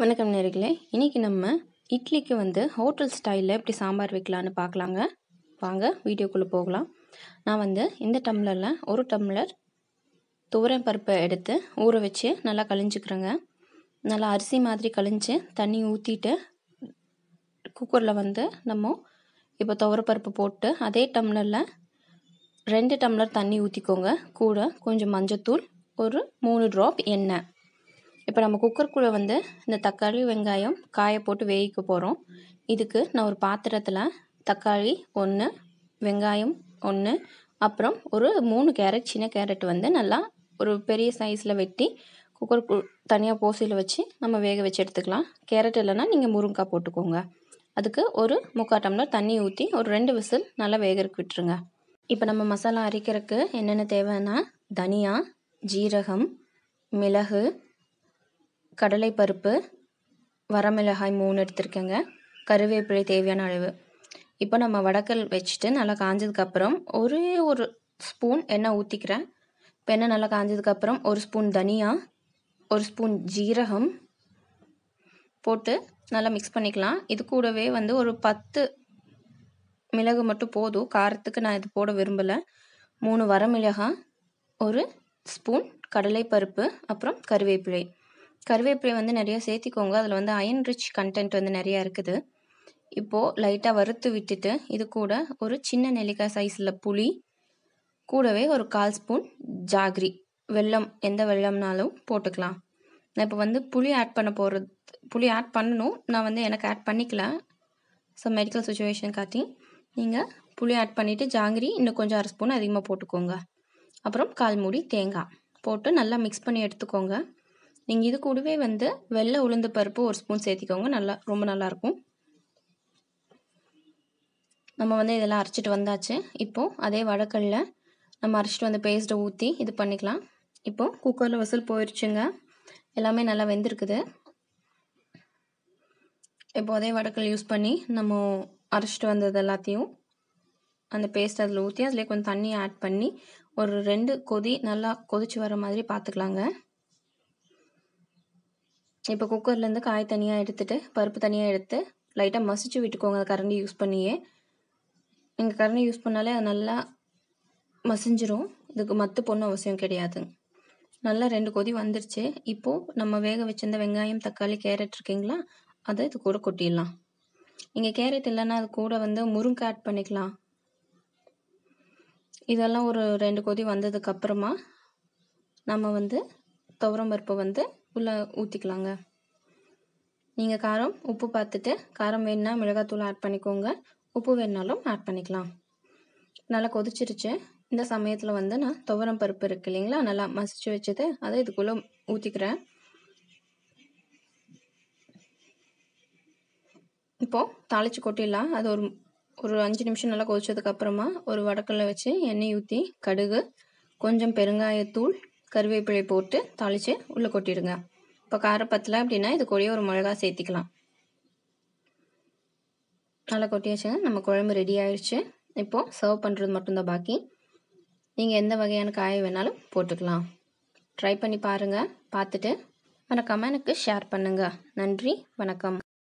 வணக்கம் நேர்களே. இன்றைக்கி நம்ம இட்லிக்கு வந்து ஹோட்டல் ஸ்டைலில் எப்படி சாம்பார் வைக்கலான்னு பார்க்கலாங்க. வாங்க வீடியோக்குள்ளே போகலாம். நான் வந்து இந்த டம்ளரில் ஒரு டம்ளர் துவரம் பருப்பை எடுத்து ஊற வச்சு நல்லா கழிஞ்சிக்கிறேங்க. நல்லா அரிசி மாதிரி கழிஞ்சு தண்ணி ஊற்றிட்டு குக்கரில் வந்து நம்ம இப்போ துவரப்பருப்பு போட்டு அதே டம்ளரில் ரெண்டு டம்ளர் தண்ணி ஊற்றிக்கோங்க கூட கொஞ்சம் மஞ்சத்தூள் ஒரு மூணு ட்ராப் எண்ணெய். இப்போ நம்ம குக்கருக்குள்ளே வந்து இந்த தக்காளி வெங்காயம் காய போட்டு வேவிக்க போகிறோம் இதுக்கு நான் ஒரு பாத்திரத்தில் தக்காளி ஒன்று வெங்காயம் ஒன்று அப்புறம் ஒரு மூணு கேரட் சின்ன கேரட் வந்து நல்லா ஒரு பெரிய சைஸில் வெட்டி குக்கருக்கு தனியாக போசையில் வச்சு நம்ம வேக வச்சு எடுத்துக்கலாம். கேரட் இல்லைன்னா நீங்கள் முருங்காய் போட்டுக்கோங்க. அதுக்கு ஒரு முக்கால் டம்ளர் தண்ணி ஊற்றி ஒரு ரெண்டு விசில் நல்லா வேகறக்கு விட்டுருங்க. இப்போ நம்ம மசாலா அரைக்கிறதுக்கு என்னென்ன தேவைன்னா தனியா ஜீரகம் மிளகு கடலைப்பருப்பு வரமிளகாய் மூணு எடுத்திருக்கேங்க. கருவேப்பிலை தேவையான அளவு. இப்போ நம்ம வடக்கல் வச்சுட்டு நல்லா காஞ்சதுக்கப்புறம் ஒரே ஒரு ஸ்பூன் எண்ணெய் ஊற்றிக்கிறேன் இப்போ எண்ணெய் நல்லா காஞ்சதுக்கப்புறம் ஒரு ஸ்பூன் தனியா ஒரு ஸ்பூன் ஜீரகம் போட்டு நல்லா மிக்ஸ் பண்ணிக்கலாம். இது கூடவே வந்து ஒரு பத்து மிளகு மட்டும் போதும். காரத்துக்கு நான் இது போட விரும்பலை. மூணு வரமிளகாய் ஒரு ஸ்பூன் கடலைப்பருப்பு அப்புறம் கருவேப்பிலை. கருவேப்பிலை வந்து நிறையா சேர்த்திக்கோங்க. அதில் வந்து அயன் ரிச் கண்டென்ட் வந்து நிறையா இருக்குது. இப்போது லைட்டாக வறுத்து விட்டுட்டு இது கூட ஒரு சின்ன நெல்லிக்காய் சைஸில் புளி கூடவே ஒரு கால் ஸ்பூன் ஜாகிரி. வெல்லம் எந்த வெள்ளம்னாலும் போட்டுக்கலாம். நான் இப்போ வந்து புளி ஆட் பண்ண போகிறது புளி ஆட் பண்ணணும். நான் வந்து எனக்கு ஆட் பண்ணிக்கல. ஸோ மெடிக்கல் சுச்சுவேஷன் காட்டி நீங்கள் புளி ஆட் பண்ணிவிட்டு ஜாங்கிரி இன்னும் கொஞ்சம் அரை ஸ்பூன் அதிகமாக போட்டுக்கோங்க. அப்புறம் கால் மூடி தேங்காய் போட்டு நல்லா மிக்ஸ் பண்ணி எடுத்துக்கோங்க. நீங்கள் இது கூடவே வந்து வெள்ளை உளுந்து பருப்பு ஒரு ஸ்பூன் சேர்த்திக்கோங்க. நல்லா ரொம்ப நல்லாயிருக்கும். நம்ம வந்து இதெல்லாம் அரைச்சிட்டு வந்தாச்சு. இப்போது அதே வடக்கல்ல நம்ம அரைச்சிட்டு வந்து பேஸ்ட்டை ஊற்றி இது பண்ணிக்கலாம். இப்போது குக்கரில் விசில் போயிடுச்சுங்க எல்லாமே நல்லா வெந்திருக்குது. இப்போ அதே வடக்கல் யூஸ் பண்ணி நம்ம அரைச்சிட்டு வந்தது எல்லாத்தையும் அந்த பேஸ்ட் அதில் ஊற்றி அதில் கொஞ்சம் தண்ணி ஆட் பண்ணி ஒரு ரெண்டு கொதி நல்லா கொதிச்சு வர மாதிரி பார்த்துக்கலாங்க. இப்போ குக்கர்லேருந்து காய் தனியாக எடுத்துகிட்டு பருப்பு தனியாக எடுத்து லைட்டாக மசிச்சு விட்டுக்கோங்க. அதை கரண்டி யூஸ் பண்ணியே. நீங்கள் கரண்டி யூஸ் பண்ணாலே அது நல்லா மசிஞ்சிரும். இதுக்கு மத்து பொண்ணு அவசியம் கிடையாது. நல்லா ரெண்டு கொதி வந்துருச்சு. இப்போது நம்ம வேக வச்சிருந்த வெங்காயம் தக்காளி கேரட் இருக்கீங்களா? அதை இது கூட கொட்டிடலாம். நீங்கள் கேரட் இல்லைன்னா அது கூட வந்து முருங்கை ஆட் பண்ணிக்கலாம். இதெல்லாம் ஒரு ரெண்டு கொதி வந்ததுக்கப்புறமா நம்ம வந்து துவரம் பருப்பு வந்து உள்ளே ஊற்றிக்கலாங்க நீங்கள் காரம் உப்பு பார்த்துட்டு காரம் வேணுன்னா மிளகாத்தூள் ஆட் பண்ணிக்கோங்க. உப்பு வேணுனாலும் ஆட் பண்ணிக்கலாம். நல்லா கொதிச்சிருச்சு. இந்த சமயத்தில் வந்து நான் துவரம் பருப்பு இருக்கு இல்லைங்களா நல்லா மசிச்சு வச்சது அதை இதுக்குள்ளே ஊற்றிக்கிறேன் இப்போது தாளித்து கொட்டிடலாம். அது ஒரு ஒரு அஞ்சு நிமிஷம் நல்லா கொதிச்சதுக்கப்புறமா ஒரு வடக்கல்ல வச்சு எண்ணெய் ஊற்றி கடுகு கொஞ்சம் பெருங்காயத்தூள் கருவேப்பிலை போட்டு தாளித்து உள்ளே கொட்டிடுங்க. இப்போ காரப்பத்தில் அப்படின்னா இது கூடயே ஒரு மிளகா சேர்த்திக்கலாம். நல்லா கொட்டியாச்சுங்க. நம்ம குழம்பு ரெடி ஆயிடுச்சு இப்போது சர்வ் பண்ணுறது மட்டும்தான் பாக்கி. நீங்கள் எந்த வகையான காய வேணாலும் போட்டுக்கலாம். ட்ரை பண்ணி பாருங்கள் பார்த்துட்டு மறக்காமல் எனக்கு ஷேர் பண்ணுங்கள் நன்றி. வணக்கம்.